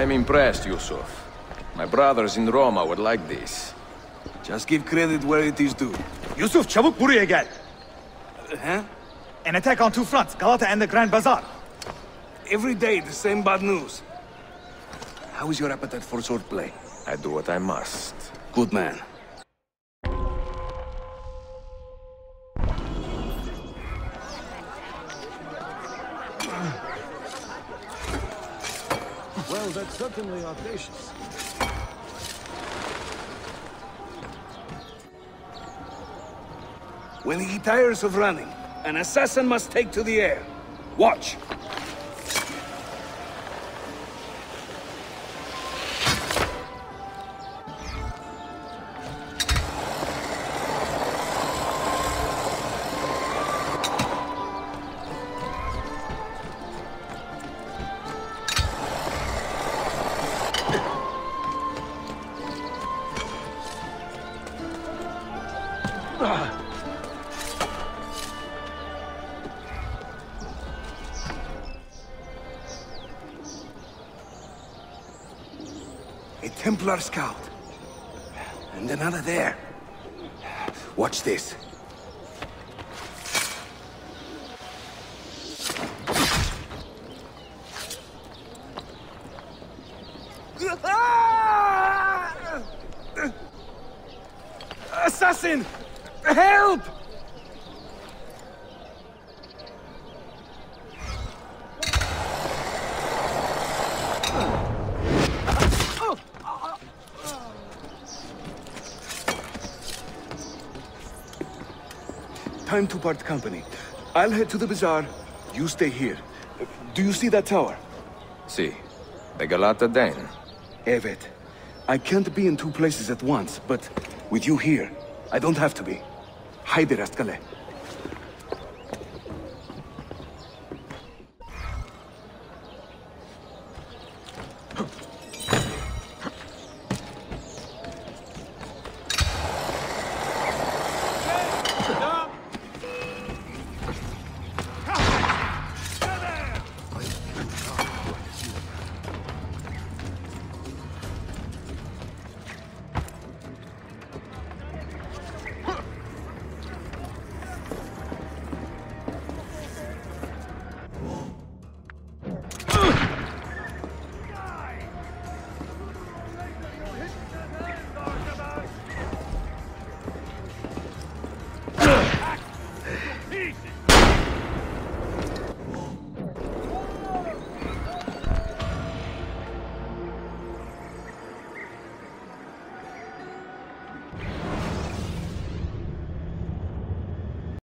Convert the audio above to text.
I am impressed, Yusuf. My brothers in Roma would like this. Just give credit where it is due. Yusuf çabuk buraya gel. Huh? An attack on two fronts, Galata and the Grand Bazaar. Every day the same bad news. How is your appetite for swordplay? I do what I must. Good man. Well, that's certainly audacious. When he tires of running, an assassin must take to the air. Watch. A Templar scout. And another there. Watch this. Assassin! Help! Time to part company. I'll head to the bazaar. You stay here. Do you see that tower? See, the Galata Den. Evet. I can't be in two places at once, but with you here, I don't have to be. hide Haydi Rastkale.